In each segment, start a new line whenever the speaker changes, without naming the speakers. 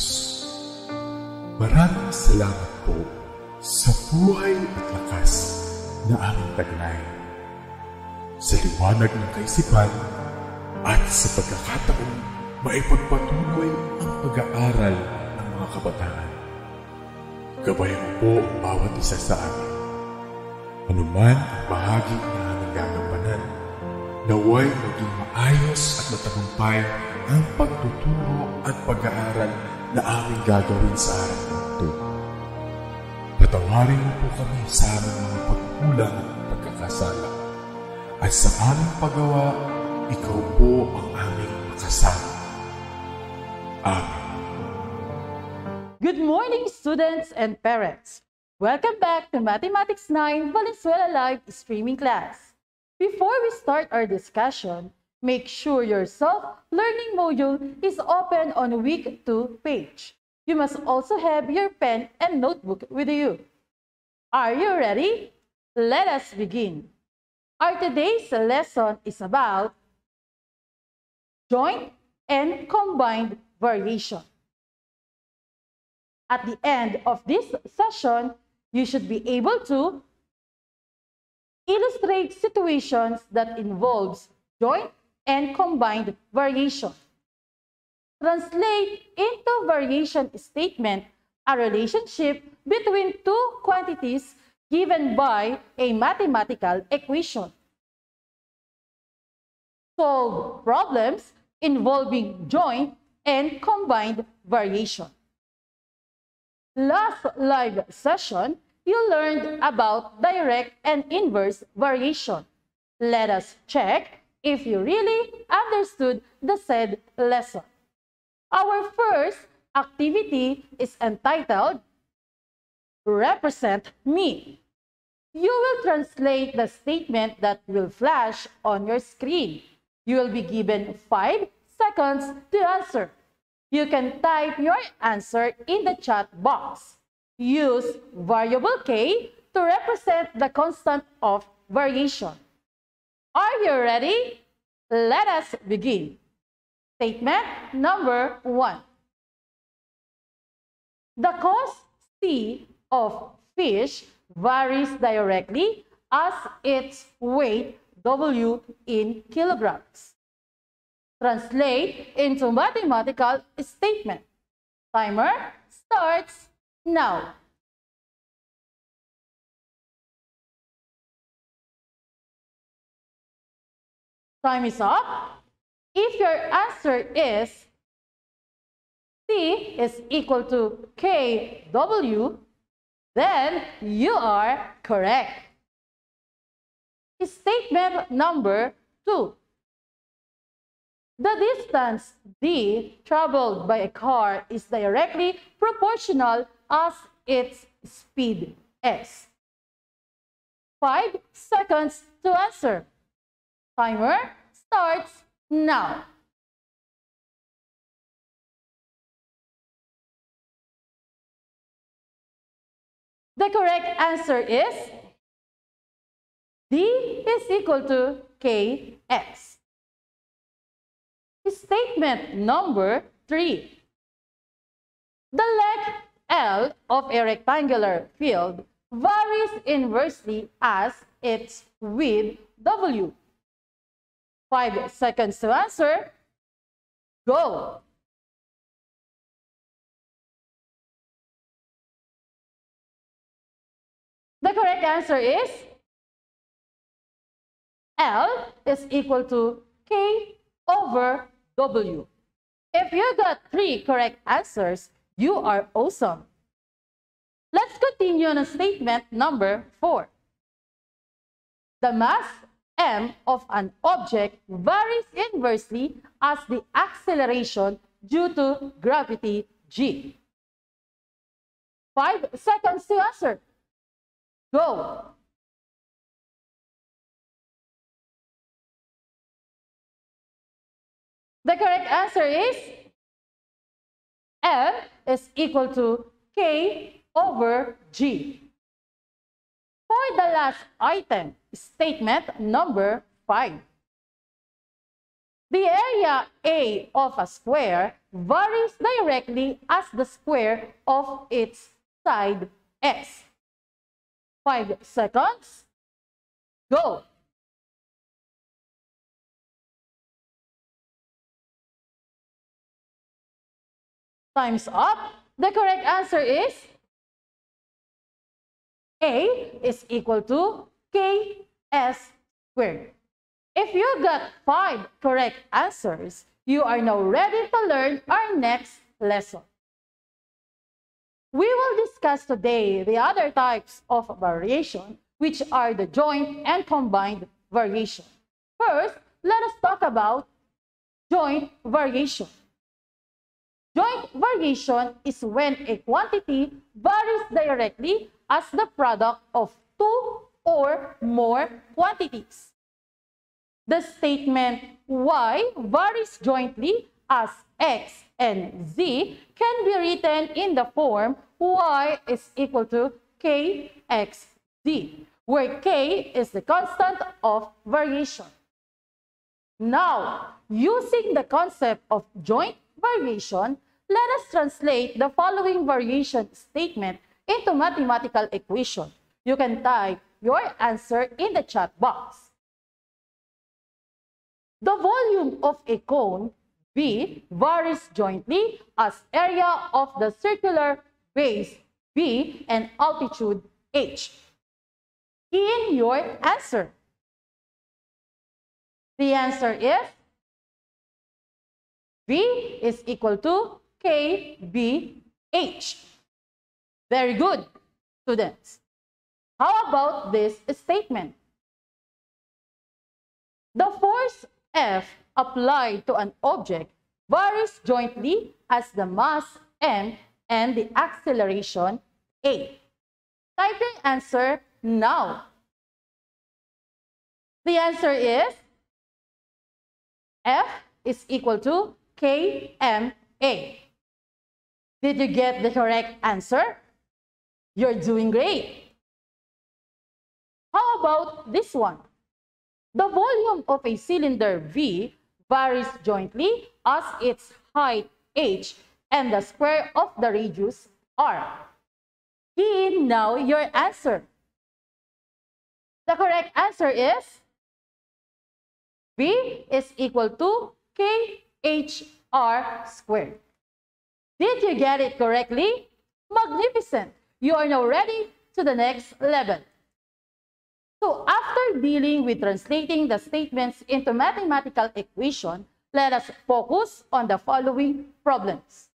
Diyos. Maraming salamat po sa buhay at lakas na aming taglay. Sa liwanag ng kaisipan at sa pagkakataon maipagpatuloy ang pag-aaral ng mga kabataan. Gabayan po ang bawat isa sa amin. Anuman ang bahagi na nagagampanan, naway maging maayos at matagumpay ang pagtuturo at pag-aaral na aming gagawin sa na ito. Patawarin mo po kami sa aming mga pagkulang at pagkakasala. At sa aming paggawa, ikaw po ang aming makasama. Amen.
Good morning, students and parents. Welcome back to Mathematics 9 Valenzuela Live streaming class. Before we start our discussion, make sure your self-learning module is open on week 2 page. You must also have your pen and notebook with you. Are you ready? Let us begin. Our today's lesson is about joint and combined variation. At the end of this session, you should be able to illustrate situations that involves joint and combined variation. Translate into variation statement a relationship between two quantities given by a mathematical equation. Solve problems involving joint and combined variation. Last live session, you learned about direct and inverse variation. Let us check if you really understood the said lesson. Our first activity is entitled Represent Me. You will translate the statement that will flash on your screen. You will be given 5 seconds to answer. You can type your answer in the chat box. Use variable k to represent the constant of variation. Are you ready? Let us begin. Statement number one. The cost C of fish varies directly as its weight W in kilograms. Translate into mathematical statement. Timer starts now. Time is up. If your answer is C is equal to KW, then you are correct. Statement number two. The distance D traveled by a car is directly proportional as its speed S. Five seconds to answer. Timer starts now. The correct answer is D is equal to Kx. Statement number three. The length L of a rectangular field varies inversely as its width W. Five seconds to answer. Go. The correct answer is L is equal to K over W. If you got three correct answers, you are awesome. Let's continue on statement number four. The mass m of an object varies inversely as the acceleration due to gravity g. Five seconds to answer. Go. The correct answer is M is equal to K over G. For the last item, statement number 5. The area A of a square varies directly as the square of its side x. Five seconds. Go. Time's up. The correct answer is A is equal to KS squared. If you got five correct answers, you are now ready to learn our next lesson. We will discuss today the other types of variation, which are the joint and combined variation. First, let us talk about joint variation. Joint variation is when a quantity varies directly as the product of two or more quantities. The statement y varies jointly as x and z can be written in the form y is equal to kxz, where k is the constant of variation. Now, using the concept of joint variation, let us translate the following variation statement into mathematical equation. You can type your answer in the chat box. The volume of a cone B varies jointly as area of the circular base B and altitude h. In your answer. The answer is B is equal to KBH. Very good, students. How about this statement? The force F applied to an object varies jointly as the mass m and the acceleration a. Type your answer now. The answer is F is equal to KMA. Did you get the correct answer? You're doing great. About this one? The volume of a cylinder V varies jointly as its height h and the square of the radius r. Key in now your answer. The correct answer is V is equal to KHR squared. Did you get it correctly? Magnificent! You are now ready to the next level. So after dealing with translating the statements into mathematical equation, let us focus on the following problems.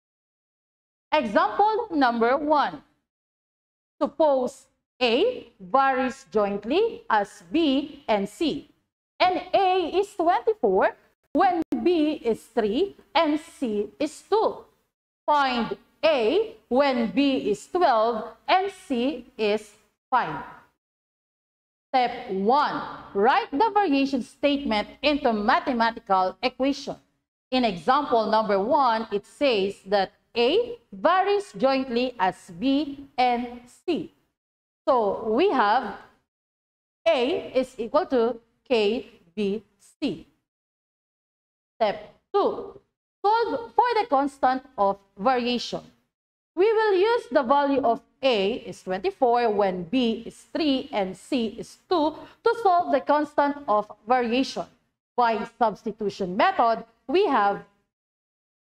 Example number one. Suppose A varies jointly as B and C, and A is 24 when B is 3 and C is 2. Find A when B is 12 and C is 5. Step 1. Write the variation statement into mathematical equation. In example number 1, it says that A varies jointly as B and C. So we have A is equal to KBC. Step 2. Solve for the constant of variation. We will use the value of A is 24 when B is 3 and C is 2 to solve the constant of variation. By substitution method, we have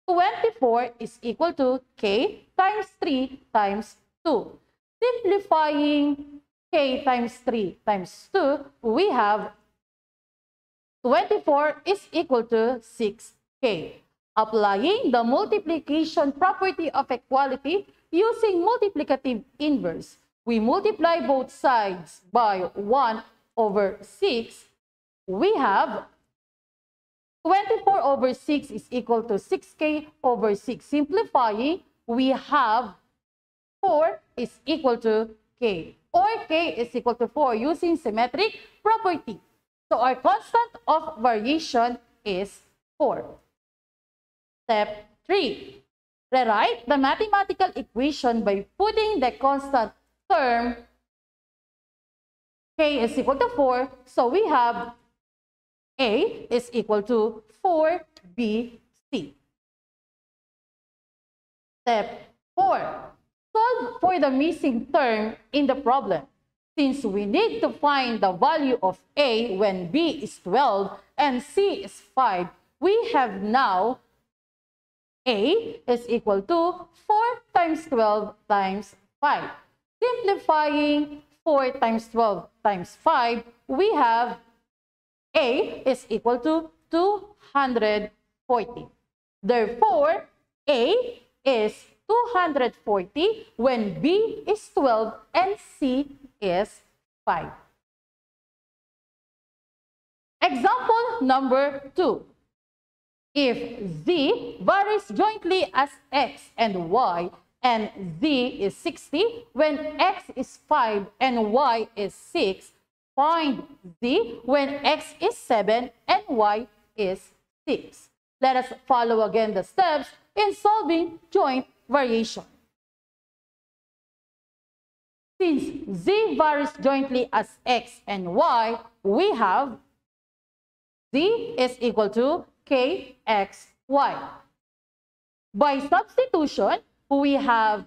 24 is equal to K times 3 times 2. Simplifying K times 3 times 2, we have 24 is equal to 6K. Applying the multiplication property of equality using multiplicative inverse, we multiply both sides by 1 over 6. We have 24 over 6 is equal to 6k over 6. Simplifying, we have 4 is equal to k, or k is equal to 4 using symmetric property. So our constant of variation is 4. Step 3. Rewrite the mathematical equation by putting the constant term k is equal to 4. So we have A is equal to 4BC. Step 4. Solve for the missing term in the problem. Since we need to find the value of A when B is 12 and C is 5, we have now A is equal to 4 times 12 times 5. Simplifying 4 times 12 times 5, we have A is equal to 240. Therefore, A is 240 when B is 12 and C is 5. Example number 2. If Z varies jointly as X and Y and Z is 60 when X is 5 and Y is 6, find Z when X is 7 and Y is 6. Let us follow again the steps in solving joint variation. Since z varies jointly as x and y, we have z is equal to kxy. By substitution, we have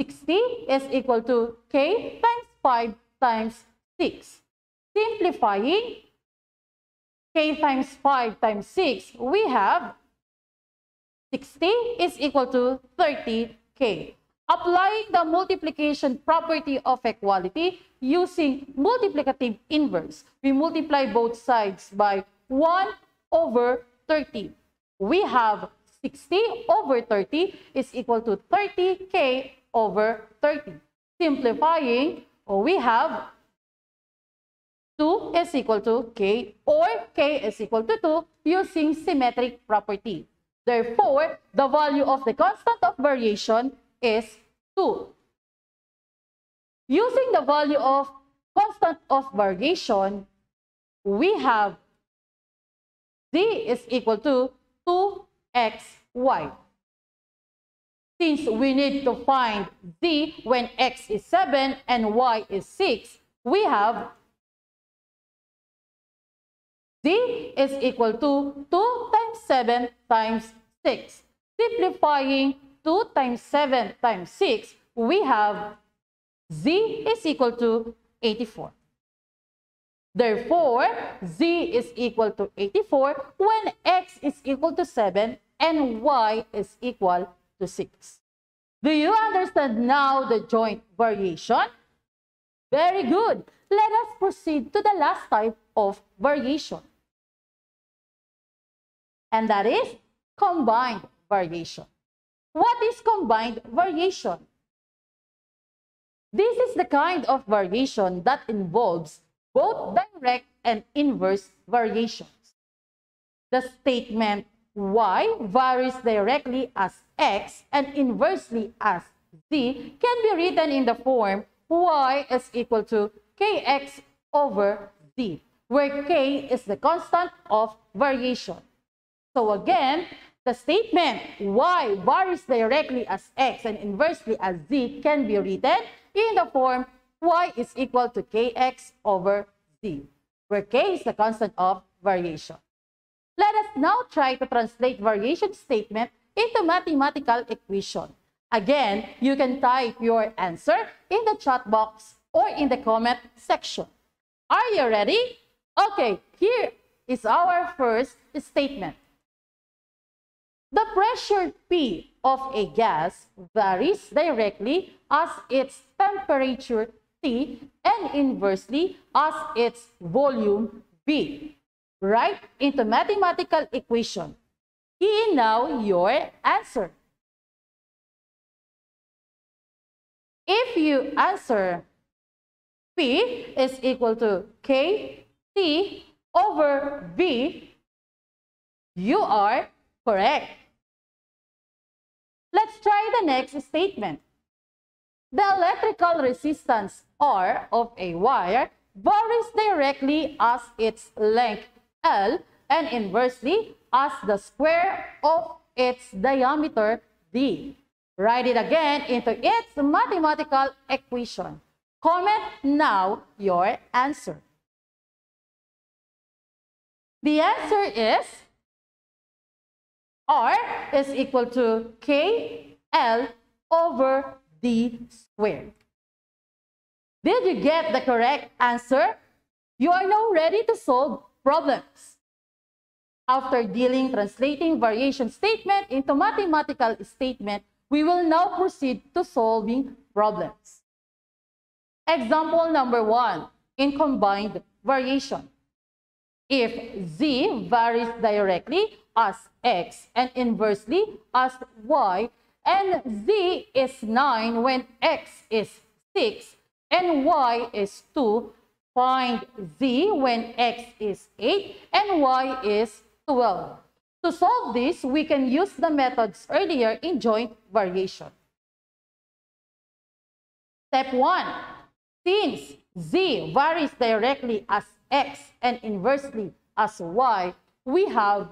60 is equal to k times 5 times 6. Simplifying, k times 5 times 6, we have 60 is equal to 30k. Applying the multiplication property of equality using multiplicative inverse, we multiply both sides by 1 over 30. We have 60 over 30 is equal to 30k over 30. Simplifying, we have 2 is equal to k or k is equal to 2 using symmetric property. Therefore, the value of the constant of variation is 2. Using the value of constant of variation, we have z is equal to 2xy. Since we need to find z when x is 7 and y is 6, we have z is equal to 2 times 7 times 6. Simplifying 2 times 7 times 6, we have z is equal to 84. Therefore, z is equal to 84 when x is equal to 7 and y is equal to 6. Do you understand now the joint variation? Very good. Let us proceed to the last type of variation. And that is combined variation. What is combined variation? This is the kind of variation that involves both direct and inverse variations. The statement y varies directly as x and inversely as z can be written in the form y is equal to kx over z, where k is the constant of variation. So again, the statement y varies directly as x and inversely as z can be written in the form y is equal to kx over z, where k is the constant of variation. Let us now try to translate variation statement into mathematical equation. Again, you can type your answer in the chat box or in the comment section. Are you ready? Okay, here is our first statement. The pressure P of a gas varies directly as its temperature T and inversely as its volume V. Write into mathematical equation. Key now your answer. If you answer P is equal to K T over V, you are correct. Let's try the next statement. The electrical resistance R of a wire varies directly as its length L and inversely as the square of its diameter D. Write it again into its mathematical equation. Comment now your answer. The answer is R is equal to KL over D squared. Did you get the correct answer? You are now ready to solve problems. After dealing translating variation statement into mathematical statement, we will now proceed to solving problems. Example number one, in combined variation. If z varies directly as x and inversely as y, and z is 9 when x is 6 and y is 2, find z when x is 8 and y is 12. To solve this, we can use the methods earlier in joint variation. Step 1. Since z varies directly as x and inversely as y, we have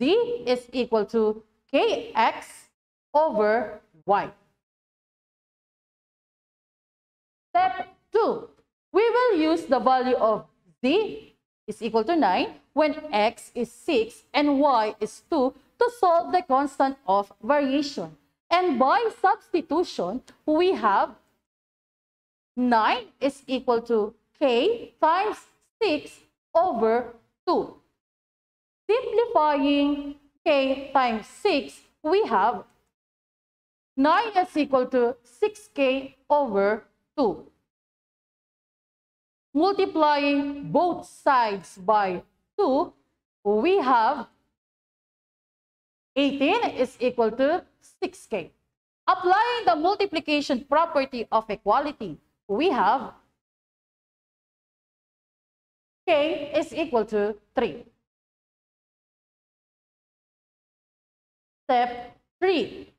z is equal to kx over y. Step 2. We will use the value of z is equal to 9 when x is 6 and y is 2 to solve the constant of variation. And by substitution, we have 9 is equal to k times 6 over 2. Simplifying k times 6, we have 9 is equal to 6k over 2. Multiplying both sides by 2, we have 18 is equal to 6k. Applying the multiplication property of equality, we have k is equal to 3. Step 3.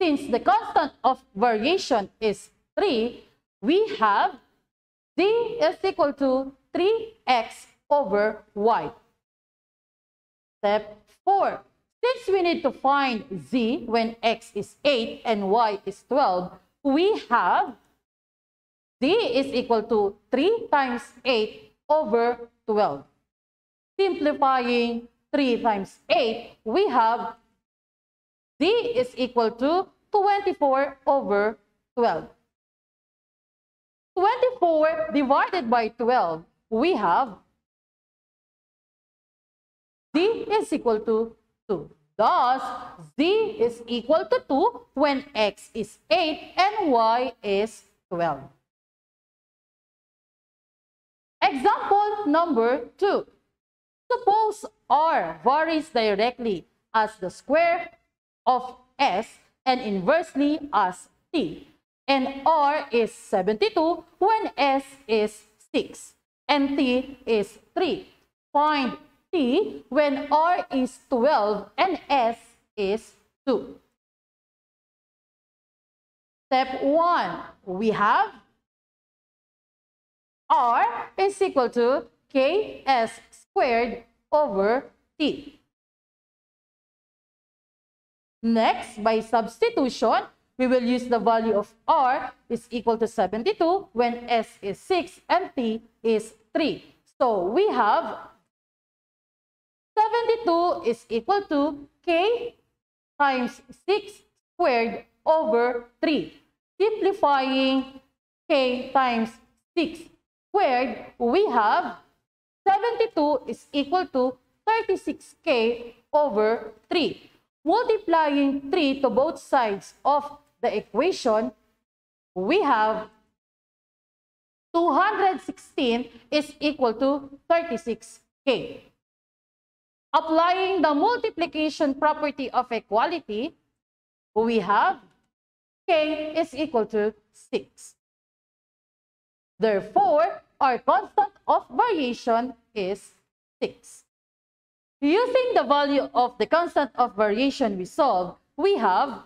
Since the constant of variation is 3, we have z is equal to 3x over y. Step 4. Since we need to find z when x is 8 and y is 12, we have z is equal to 3 times 8 over 12. Simplifying 3 times 8, we have z is equal to 24 over 12. 24 divided by 12, we have z is equal to 2. Thus, z is equal to 2 when x is 8 and y is 12. Example number 2. Suppose r varies directly as the square of s and inversely as t. And r is 72 when s is 6 and t is 3. Find t when r is 12 and s is 2. Step 1, we have r is equal to ks squared over t. Next, by substitution, we will use the value of r is equal to 72 when s is 6 and t is 3. So, we have 72 is equal to k times 6 squared over 3. Simplifying k times 6 squared, we have 72 is equal to 36k over 3. Multiplying 3 to both sides of the equation, we have 216 is equal to 36k. Applying the multiplication property of equality, we have k is equal to 6. Therefore, our constant of variation is 6. Using the value of the constant of variation we solve, we have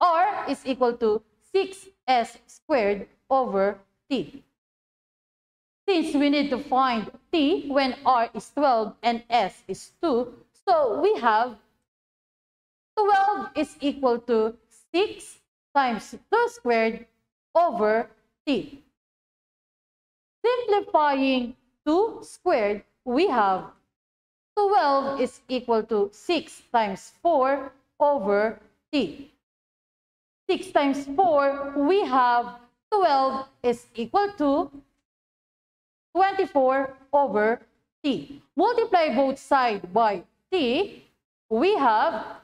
r is equal to 6s squared over t. Since we need to find t when r is 12 and s is 2, so we have 12 is equal to 6 times 2 squared over t. Simplifying 2 squared we have 12 is equal to 6 times 4 over t. 6 times 4, we have 12 is equal to 24 over t. Multiply both sides by t, we have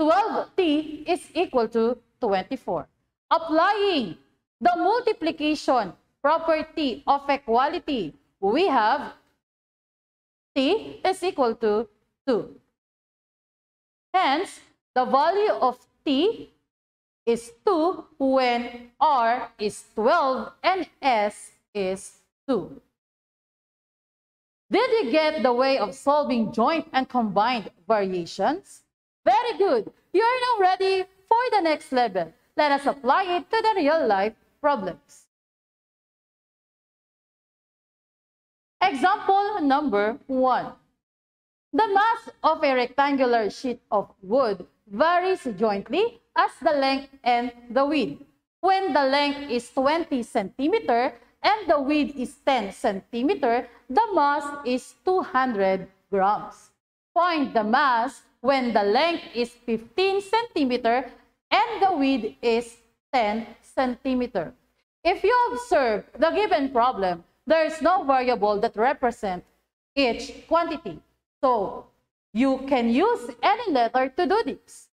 12t is equal to 24. Applying the multiplication property of equality, we have t is equal to 2. Hence, the value of t is 2 when r is 12 and s is 2. Did you get the way of solving joint and combined variations? Very good. You are now ready for the next level. Let us apply it to the real life problems. Example number one. The mass of a rectangular sheet of wood varies jointly as the length and the width. When the length is 20 centimeter and the width is 10 centimeter, the mass is 200 grams. Find the mass when the length is 15 centimeter and the width is 10 centimeter. If you observe the given problem, there is no variable that represents each quantity. So you can use any letter to do this.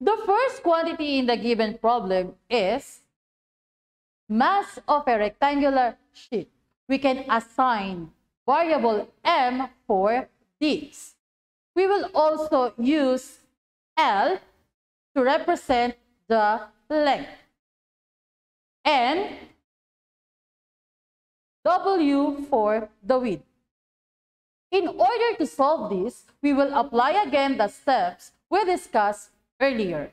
The first quantity in the given problem is mass of a rectangular sheet. We can assign variable m for this. We will also use L to represent the length and W for the width. In order to solve this, we will apply again the steps we discussed earlier.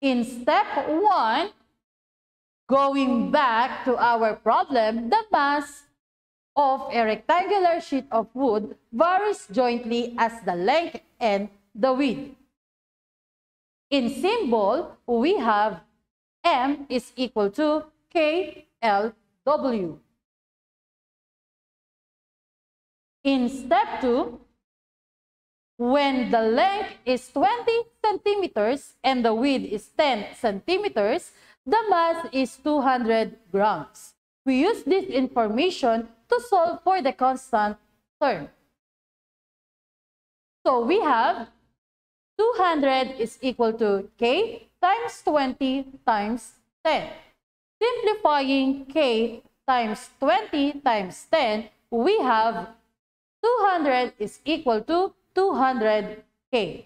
In step 1, going back to our problem, the mass of a rectangular sheet of wood varies jointly as the length and the width. In symbol, we have M is equal to KLW. In step 2, when the length is 20 centimeters and the width is 10 centimeters, the mass is 200 grams. We use this information to solve for the constant term. So we have 200 is equal to k times 20 times 10. Simplifying k times 20 times 10, we have 200 is equal to 200k.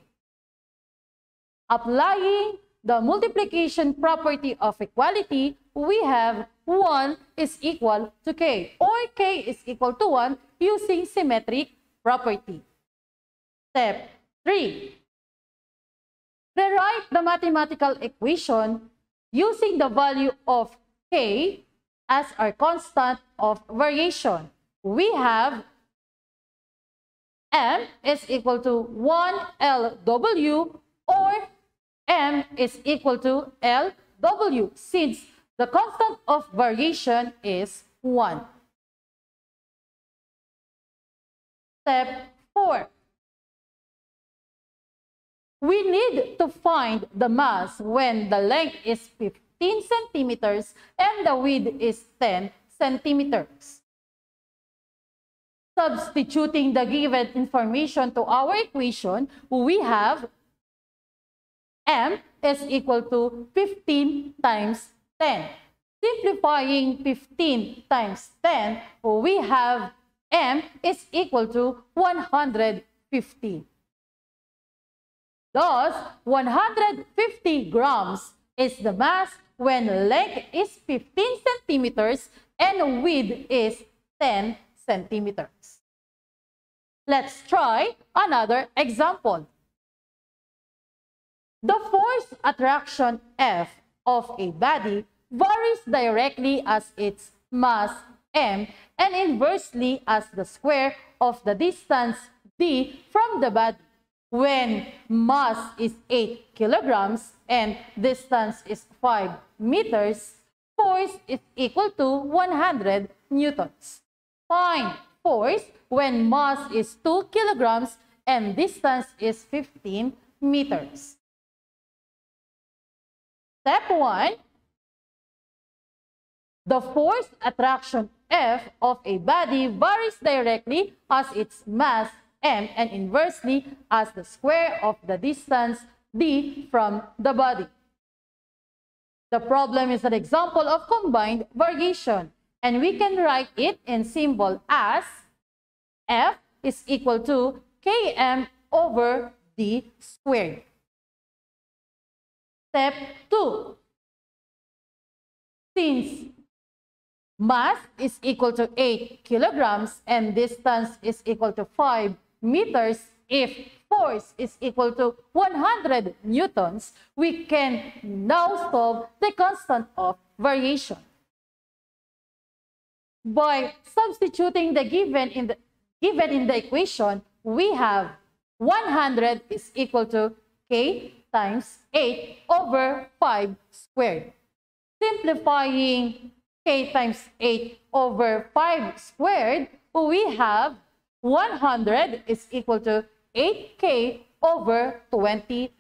Applying the multiplication property of equality, we have 1 is equal to k or k is equal to 1 using symmetric property. Step 3. Rewrite the mathematical equation using the value of k as our constant of variation. We have m is equal to 1lw or m is equal to lw since the constant of variation is 1. Step 4 we need to find the mass when the length is 15 centimeters and the width is 10 centimeters. Substituting the given information to our equation, we have m is equal to 15 times 10. Simplifying 15 times 10, we have m is equal to 150. Thus, 150 grams is the mass when length is 15 centimeters and width is 10 centimeters. Let's try another example. The force attraction F of a body varies directly as its mass m and inversely as the square of the distance d from the body when mass is 8 kilograms and distance is 5 meters, force is equal to 100 newtons. Find force when mass is 2 kilograms and distance is 15 meters. Step 1. The force attraction F of a body varies directly as its mass m and inversely as the square of the distance d from the body. The problem is an example of combined variation and we can write it in symbol as F is equal to km over d squared. Step 2. Since mass is equal to 8 kilograms and distance is equal to 5 meters, if force is equal to 100 newtons, we can now solve the constant of variation. By substituting the given in the given in the equation, we have 100 is equal to k times 8 over 5 squared. Simplifying k times 8 over 5 squared, we have 100 is equal to 8k over 25.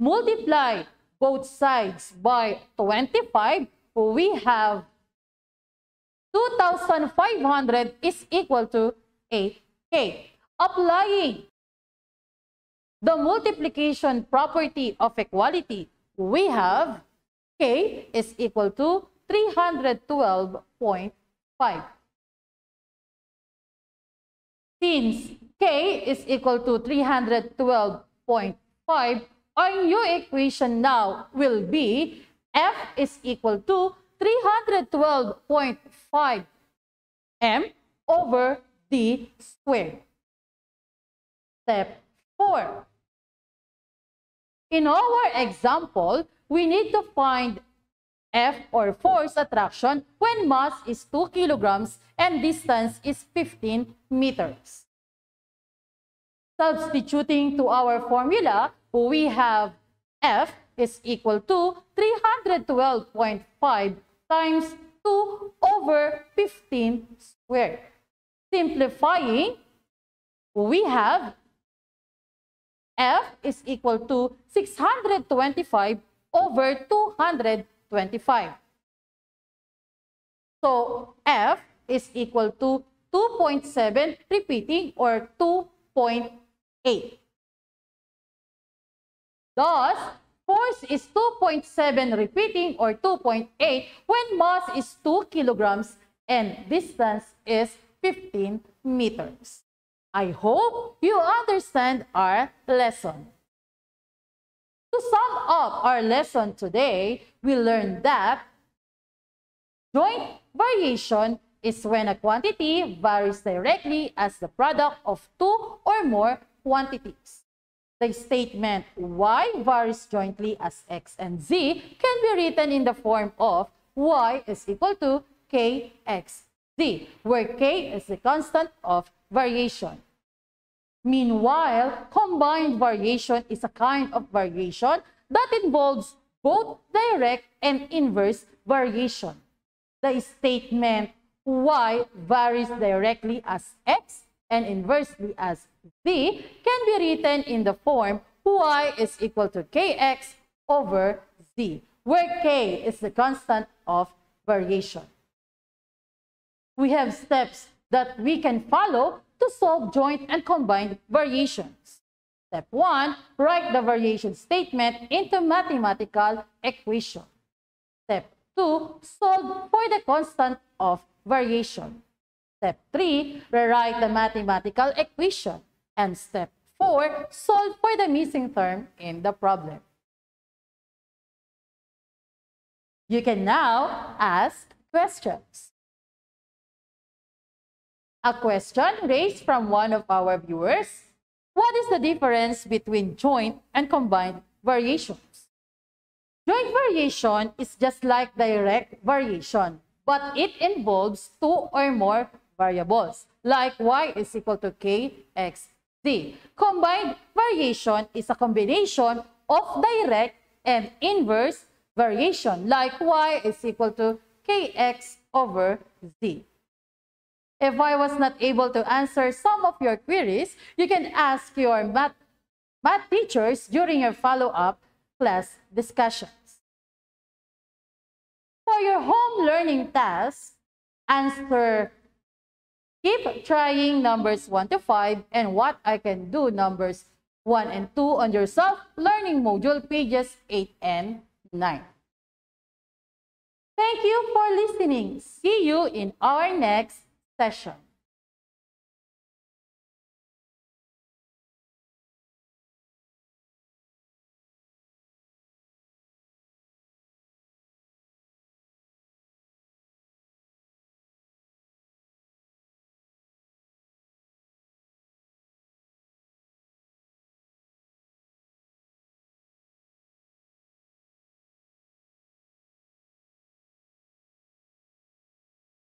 Multiply both sides by 25, we have 2,500 is equal to 8k. Applying the multiplication property of equality, we have k is equal to 312.5. Since k is equal to 312.5, our new equation now will be f is equal to 312.5 m over d squared. Step 4. In our example, we need to find F or force attraction when mass is 2 kilograms and distance is 15 meters. Substituting to our formula, we have F is equal to 312.5 times 2 over 15 squared. Simplifying, we have F is equal to 625 over 225. So F is equal to 2.7 repeating or 2.8. Thus, force is 2.7 repeating or 2.8 when mass is 2 kilograms and distance is 15 meters. I hope you understand our lesson. To sum up our lesson today, we learned that joint variation is when a quantity varies directly as the product of two or more quantities. The statement y varies jointly as x and z can be written in the form of y is equal to kxz, where k is the constant of variation. Meanwhile, combined variation is a kind of variation that involves both direct and inverse variation. The statement y varies directly as x and inversely as z can be written in the form y is equal to kx over z, where k is the constant of variation. We have steps that we can follow to solve joint and combined variations. Step 1, write the variation statement into mathematical equation. Step 2, solve for the constant of variation. Step 3, rewrite the mathematical equation. And step 4, solve for the missing term in the problem. You can now ask questions. A question raised from one of our viewers. What is the difference between joint and combined variations? Joint variation is just like direct variation, but it involves two or more variables, like y is equal to k, x, z. Combined variation is a combination of direct and inverse variation like y is equal to kx over z. If I was not able to answer some of your queries, you can ask your math, math teachers during your follow-up class discussions. For your home learning task, answer Keep trying numbers 1 to 5 and what I can do numbers 1 and 2 on your self-learning module pages 8 and 9. Thank you for listening. See you in our next session.